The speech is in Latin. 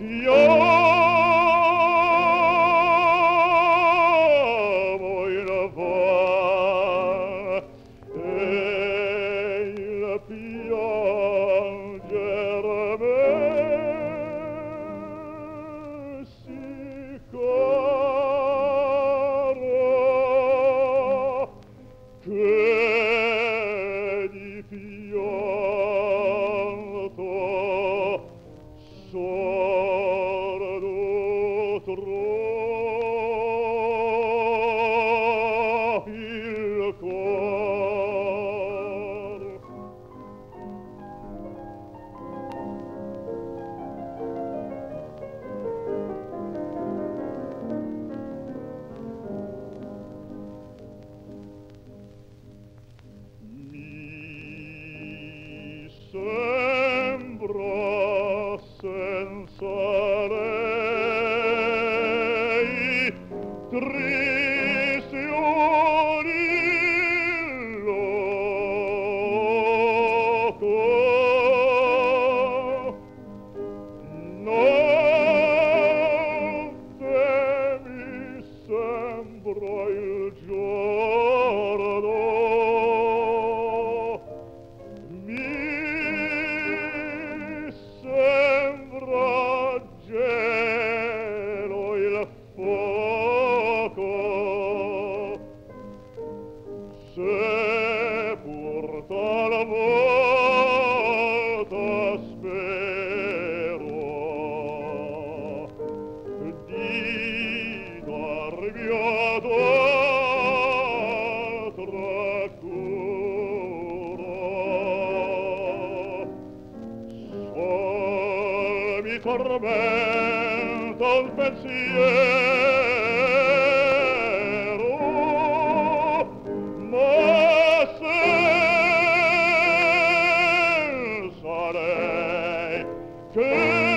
Yo. sembra senza lei. Triste un illoco non te mi sembra il giorno se pur talvolta spero. Di darvi ad altra cura. Sol mi tormenta un pensiero você.